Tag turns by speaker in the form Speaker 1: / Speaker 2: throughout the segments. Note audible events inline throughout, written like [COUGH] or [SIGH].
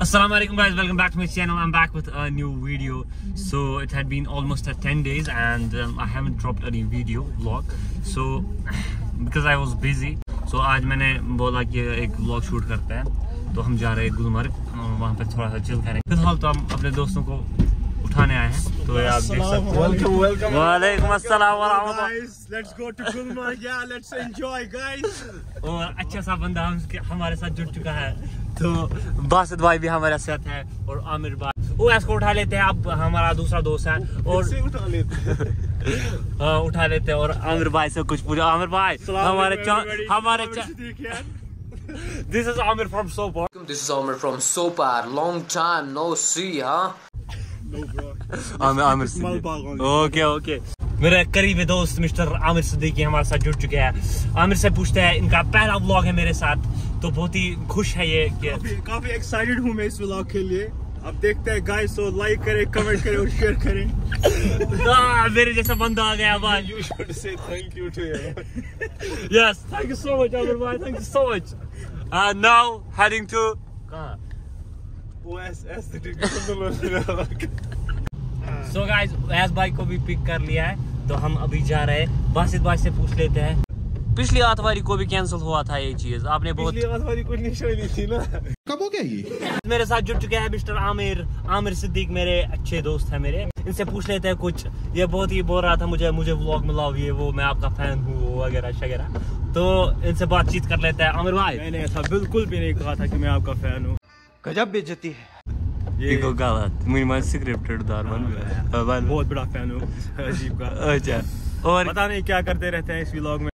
Speaker 1: Assalamu alaikum guys, welcome back to my channel. I'm back with a new video. So it had been almost uh, 10 days and um, I haven't dropped any video vlog. So because I was busy, so आज मैंने बोला कि एक vlog shoot करते हैं तो हम जा रहे हैं गुलमर्ग और वहाँ पे थोड़ा सा चिल करेंगे फ़िलहाल तो हम अपने दोस्तों को उठाने आए हैं तो ये आप देख सकते हैं
Speaker 2: Welcome, welcome.
Speaker 1: वालेकुम अस्सलाम वरहमतुल्लाह
Speaker 2: Guys, let's go to Gulmarg. Yeah, let's enjoy, guys.
Speaker 1: और अच्छा सा बंदा हम हमारे साथ जुड़ चुका है तो बासित भाई भी हमारे साथ है और आमिर भाई वो इसको उठा लेते हैं अब हमारा दूसरा दोस्त है और
Speaker 2: उठा लेते हैं। [LAUGHS]
Speaker 1: हाँ, उठा लेते हैं और आमिर भाई से कुछ पूछा आमिर भाई हमारे हमारे। This is Aamir from Sopore [LAUGHS]
Speaker 3: This is Omar from Sopar. Long time no see, huh?
Speaker 2: No, bro.
Speaker 1: Aamir Aamir okay okay मेरे करीबी दोस्त मिस्टर आमिर सिद्दीकी हमारे साथ जुड़ चुके हैं आमिर से पूछते हैं इनका पहला व्लॉग है मेरे साथ तो बहुत ही खुश है ये
Speaker 2: काफ़ी काफ़ी एक्साइटेड हूँ मैं इस व्लॉग के लिए अब देखते हैं गाइस तो लाइक करें कमेंट करें और शेयर करें [LAUGHS]
Speaker 1: हाँ, मेरे जैसा बंदा आ गया भाई
Speaker 2: him. [LAUGHS]
Speaker 1: Yes, thank you so much, Amir bhai. Thank you so much. And now heading to. कहाँ?
Speaker 2: वो ऐस- aesthetic
Speaker 1: So guys, ऐस भाई को भी पिक कर लिया है तो हम अभी जा रहे हैं बासित भाई से पूछ लेते हैं पिछली आतवारी को भी कैंसिल हुआ था ये चीज़। आपने बहुत
Speaker 2: वाली कुछ निशानी थी ना।
Speaker 4: कब हो गया ये?
Speaker 1: मेरे साथ जुड़ चुके हैं मिस्टर आमिर। आमिर सिद्दीक मेरे अच्छे दोस्त हैं मेरे। इनसे पूछ लेते हैं कुछ। ये बहुत ही बोल रहा था मुझे मुझे व्लॉग मिलाओ ये वो मैं आपका फ़ैन हूँ वो वगैरह शगैरह। तो इनसे बातचीत कर लेते हैं। आमिर भाई।
Speaker 2: मैंने ऐसा बिल्कुल भी नहीं कहा था कि मैं आपका फ़ैन हूँ। गजब बेइज्जती है। ये
Speaker 1: देखो गलत। मुझे स्क्रिप्टेड दार बन
Speaker 2: बहुत बड़ा फ़ैन हूँ। [LAUGHS] अजीब का।
Speaker 1: अच्छा। और
Speaker 2: पता नहीं क्या करते रहते हैं इस व्लॉग में।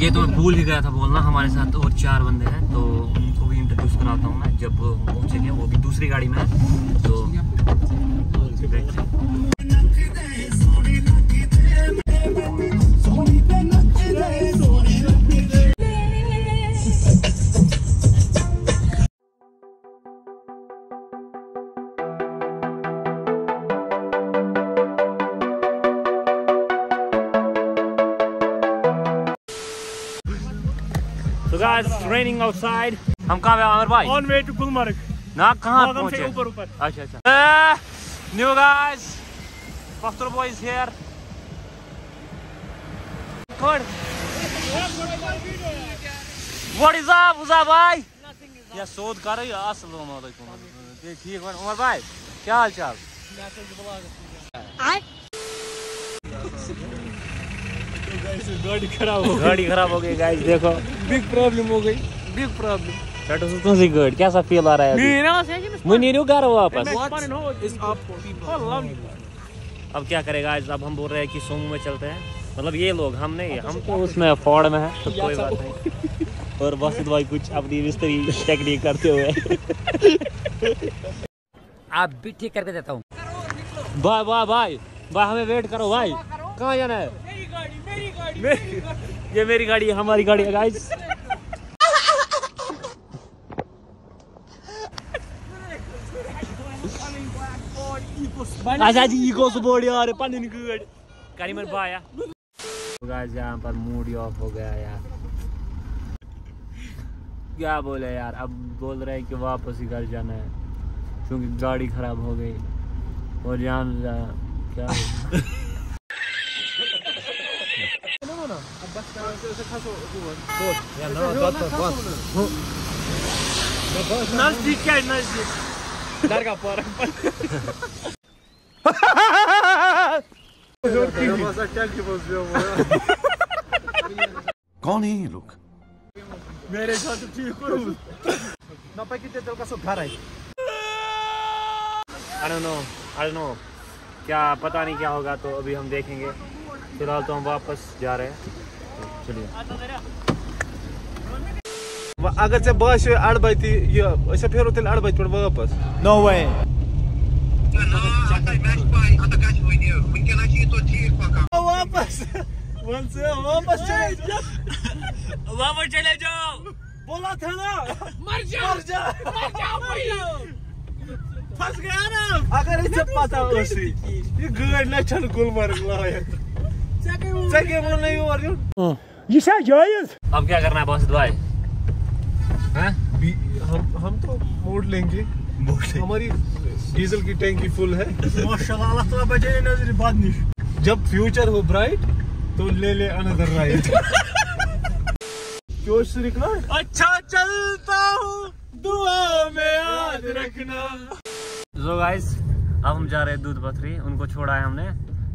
Speaker 1: ये तो मैं भूल ही गया था बोलना हमारे साथ और चार बंदे हैं तो उनको भी इंट्रोड्यूस कराता हूँ मैं जब पहुँचेंगे वो भी दूसरी गाड़ी में है तो So guys, it's raining outside. हम कहाँ पे हैं, आमिर भाई?
Speaker 2: ऑन वे टू गुलमर्ग
Speaker 1: ना कहाँ
Speaker 2: बागम से
Speaker 1: पहुँचे
Speaker 2: ऊपर ऊपर।
Speaker 1: अच्छा अच्छा। New guys Pastor boy is here. Good. What is up उजा भाई? या शोध कर रही है अस्सलाम वालेकुम। ये ठीक है उमर भाई क्या हाल चाल?
Speaker 2: गाड़ी खराब हो
Speaker 1: गाड़ी खराब हो गई गाइस देखो।
Speaker 2: बिग प्रॉब्लम हो गई। बिग प्रॉब्लम
Speaker 1: गाड़ी कैसा फील आ रहा है घर वापस। अब क्या करेगा आज अब हम बोल रहे हैं कि सोमू में चलते हैं। मतलब ये लोग हम नहीं हम तो उसमें फॉर्ड में है तो कोई बात नहीं। और बासित भाई कुछ अपनी मिस्त्री टेक्निक करते हुए।
Speaker 5: आप भी ठीक करके देता हूँ।
Speaker 1: भाई भाई भाई भाई हमें वेट करो भाई। कहाँ जाना है? ये मेरी गाड़ी है, हमारी गाड़ी है गाइस यार गाइस यहाँ पर मूड ऑफ़ हो गया यार. क्या बोले यार, अब बोल रहे हैं कि वापस ही घर जाना है, क्योंकि गाड़ी खराब हो गई. और
Speaker 4: कौन है लोग
Speaker 2: मेरे साथ ठीक ना पकिते तेल का सब घर है
Speaker 1: I don't know, I don't know. क्या पता नहीं क्या होगा तो अभी हम देखेंगे फ़िलहाल तो हम वापस जा रहे हैं। तो चलिए
Speaker 2: अगर चे बस ये ऐसे फेरो तेल अड़बत पे वापस। नो वे वापस। वन से वापस चले जाओ।
Speaker 1: वापस चले जाओ।
Speaker 2: बोला था ना। मर जा मर जा फंस गया ना। अगर इसे पता होसी ये गाड़ी ना चल गुलमर्ग लायक बोल नहीं
Speaker 1: अब क्या करना है बॉस भाई
Speaker 2: हम हम तो मोड़ लेंगे। हमारी डीजल की टैंकी फुल है।
Speaker 4: माशाल्लाह अल्लाह नज़र बाद निश
Speaker 2: जब फ्यूचर हो ब्राइट तो ले ले अनदर राइड जोश से निकला?
Speaker 4: अच्छा चलता हूँ दुआ में याद रखना।
Speaker 1: सो गाइस अब हम जा रहे हैं दूध पथरी उनको छोड़ा है हमने।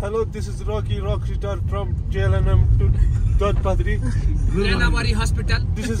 Speaker 2: Hello, this is Rocky Rockstar from JLNM to Dod Padri.
Speaker 4: Nanawari Hospital.
Speaker 2: This is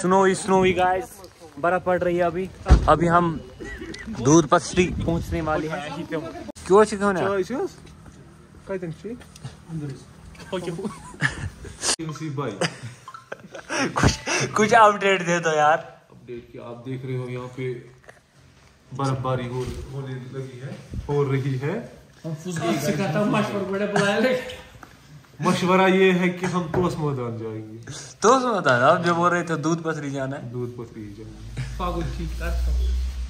Speaker 1: snow ही स्नो ही गाइस बर्फ़ पड़ रही है अभी अभी हम दूध पत्ती पहुँचने वाली है। क्यों छ
Speaker 2: क्यों ना?
Speaker 1: कुछ कुछ अपडेट दे दो यार।
Speaker 2: अपडेट की आप देख रहे हो यहाँ पे बर्फबारी हो होने लगी है हो रही है। मशवरा ये है कि हम तोस मैदान जाएँगे।
Speaker 1: तोस मैदान? आप जब बोल रहे थे दूध पसरी जाना है।
Speaker 2: दूध
Speaker 4: पसरी जाना है।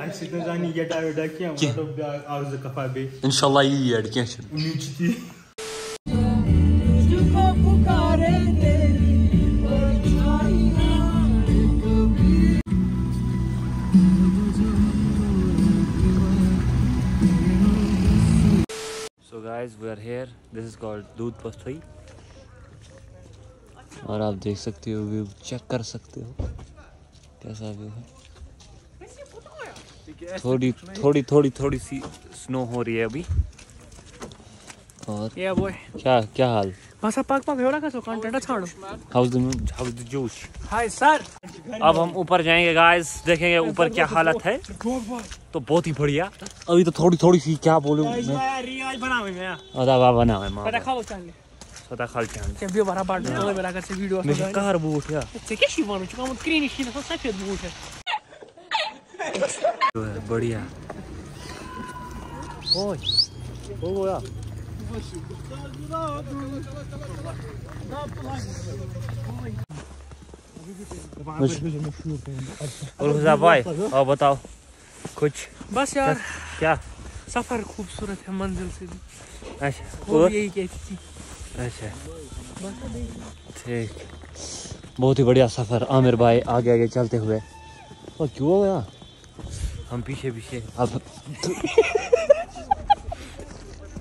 Speaker 4: Aksi gözani yedi
Speaker 1: evde ki ama da.
Speaker 4: İnşallah iyi yer
Speaker 1: gençim. Guys, we are here. This is called दूध पथरी और आप देख सकते हो व्यू चेक कर सकते हो कैसा व्यू है थोड़ी थोड़ी थोड़ी थोड़ी सी स्नो हो रही है अभी। और
Speaker 4: Yeah boy.
Speaker 1: क्या क्या हाल?
Speaker 4: pak एउटा कसो content छाडो
Speaker 1: how's the how's the josh
Speaker 4: hi sir
Speaker 1: अब हम ऊपर जाएँगे गाइस देखेंगे ऊपर क्या हालत है। तो बहुत ही बढ़िया। अभी तो थोड़ी थोड़ी सी क्या बोलूँ मैं।
Speaker 4: रियाज बनावे मैं
Speaker 1: अदा बाबा ना है माँ
Speaker 4: पता खाओ
Speaker 1: खाल चाँद
Speaker 4: के बाट तो मेरा कर से वीडियो
Speaker 1: मैं कार बूट या।
Speaker 4: से के शी चुका मत ना सफ़ेद बूट है। [LAUGHS]
Speaker 1: जो है बढ़िया। ओए हो गया और भाई और बताओ कुछ?
Speaker 4: बस यार
Speaker 1: क्या?
Speaker 4: सफ़र खूबसूरत है मंजिल से भी।
Speaker 1: अच्छा
Speaker 4: वो
Speaker 1: और?
Speaker 4: यही कहती थी।
Speaker 1: अच्छा। ठीक। बहुत ही बढ़िया सफ़र आमिर भाई आगे आगे चलते हुए। और क्यों हो गया हम पीछे पीछे अब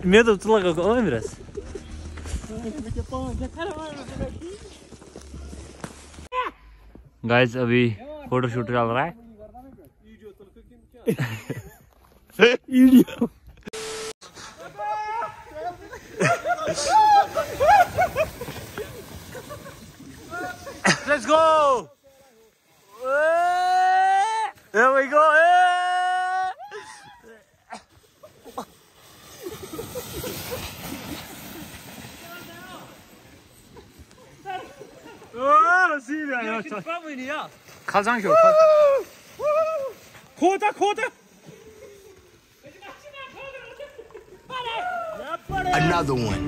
Speaker 1: मैं तो चला गया आमिरस गाइस अभी फ़ोटो शूट चल रहा है Let's go! There we go! Kalsan kör.
Speaker 4: खोता खोता
Speaker 3: Another one.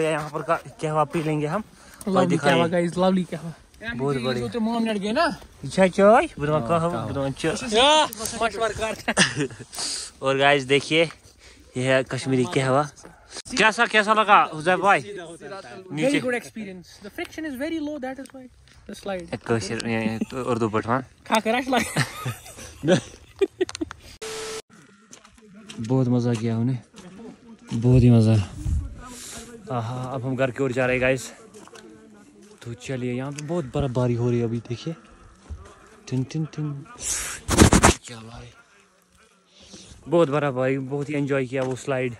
Speaker 1: यहाँ पर का कहवा पी लेंगे हम और
Speaker 4: गाइस लवली कहवा
Speaker 1: बहुत बढ़िया
Speaker 4: तो मोम नेट गए ना
Speaker 1: अच्छा चाय कहवा चाय और गाइस देखिए ये है कश्मीरी कहवा। कैसा कैसा लगा? हुजैफ भाई?
Speaker 4: very
Speaker 1: नीचे
Speaker 4: good experience. The friction is very low that is why the slide.
Speaker 1: कशिर ये उर्दू पठवा
Speaker 4: खा कर रश लग
Speaker 1: बहुत मज़ा किया उन्हें बहुत ही मज़ा। आहा अब हम घर की ओर जा रहे हैं गाइस तो चलिए यहाँ पे बहुत बर्फबारी हो रही है अभी देखिए। टिन टिन टिन। क्या भाई बहुत बर्फबारी बहुत ही एंजॉय किया वो स्लाइड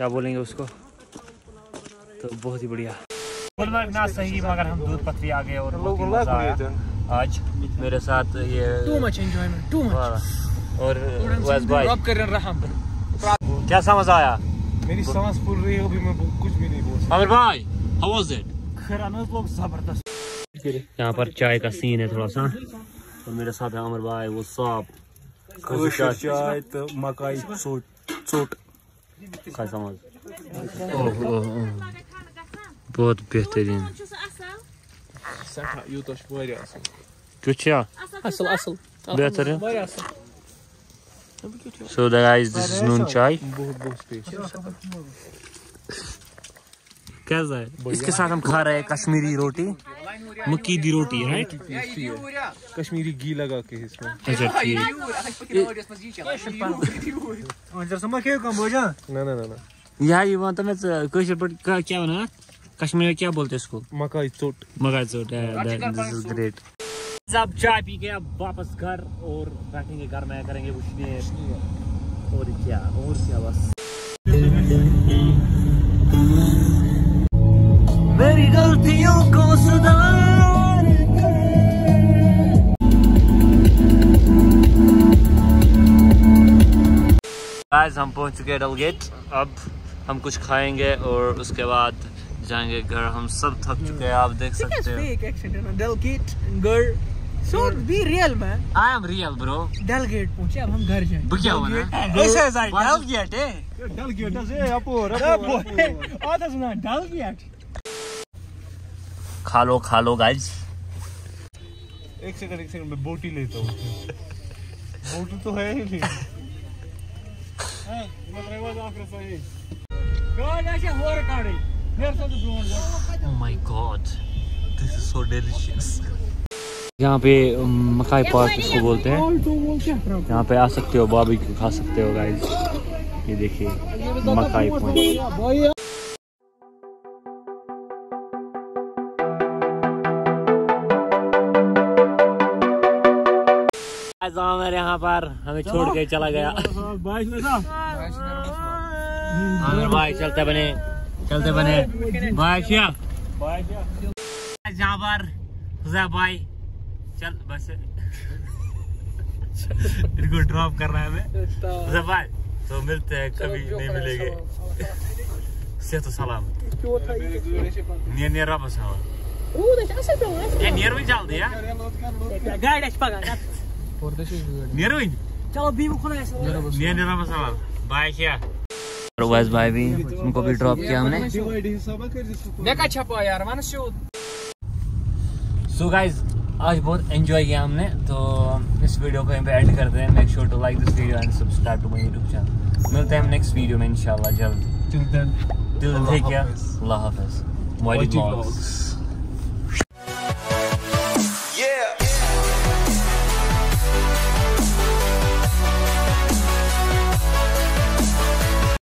Speaker 1: क्या बोलेंगे उसको? तो बहुत ही बढ़िया। गुलमर्ग ना सही मगर हम दूध पथरी आ गए और मज़ा आया। आज मेरे साथ ये
Speaker 6: too much enjoyment too much
Speaker 1: और वैस भाई।
Speaker 6: ड्रॉप कर रहा हूँ
Speaker 1: कैसा मज़ा आया?
Speaker 2: मेरी सांस फूल रही है अभी मैं कुछ भी नहीं बोल सकता।
Speaker 1: अमर भाई हाउ वाज इट
Speaker 4: खरानस लोग ज़बरदस्त।
Speaker 1: यहाँ पर चाय का सीन है थोड़ा सा और मेरे साथ है अमर भाई वो साहब।
Speaker 2: चाय तो मकाई चोट चोट।
Speaker 1: बहुत बेहतरीन
Speaker 2: यूत
Speaker 1: क्या है
Speaker 2: बहुत स्पेस
Speaker 1: कैसा है इसके साथ हम खा रहे हैं कश्मीरी रोटी मक्की दी रोटी राइट
Speaker 2: है। कश्मीरी घी लगा के इसमें।
Speaker 1: अच्छा
Speaker 4: के हो
Speaker 2: ना ना ना ना।
Speaker 1: यहाँ ये वहाँ तो मैं कश्मीर पर क्या बना? कश्मीर में क्या बोलते हैं इसको?
Speaker 2: मकाई चोट।
Speaker 1: मगा चोट दिस इज़ ग्रेट अब चाय पी के अब वापस घर और बैठेंगे घर में करेंगे उसने और क्या और क्या बस। मेरी गलतियों को सुधार आज हम पहुँच चुके हैं डलगेट अब हम कुछ खाएँगे और उसके बाद जाएँगे घर। हम सब थक चुके हैं आप देख सकते हो।
Speaker 6: है Dalgate girl so be real man
Speaker 1: I am real bro
Speaker 6: Dalgate पहुँचे अब हम घर जाएँ
Speaker 1: क्या हुआ ना?
Speaker 4: ऐसे ऐसा डलगेट है डलगेट से अपोर अपोर
Speaker 6: आता सुना डेलगेट
Speaker 1: खा लो खा लो गाइज़
Speaker 2: एक सेकंड एक सेकंड मैं बोटी लेता हूँ। बोटी तो है ही नहीं।
Speaker 6: हो drone
Speaker 1: Oh my god, this is so delicious. यहाँ पे मकाई पार्क इसको बोलते हैं। यहाँ पे आ सकते हो बाबी खा सकते हो गाइस ये देखिए मकाई पॉइंट मेरे यहाँ पर। हमें छोड़ के चला गया। आमिर भाई चलते बने। चलते बने। भाई शिया। यहाँ पर भाई चल बस। इनको ड्रॉप कर रहा है हमें। भाई तो मिलते हैं कभी नहीं मिलेंगे। सेहत सलाम। नियर नियर वापस आओ। ये नियर में चल दिया
Speaker 6: चलो बीम
Speaker 1: बाय भाई भी उनको भी ड्रॉप किया हमने
Speaker 6: देखा छपा यार सो
Speaker 1: गाइज़ आज बहुत एंजॉय किया हमने। तो इस वीडियो को पे एंड करते हैं। Make sure to like this video and subscribe to my YouTube channel मिलते हैं हम नेक्स्ट वीडियो में इंशाल्लाह जल्द। टिल देन टेक केयर अल्लाह हाफिज वाइडी ब्लॉग्स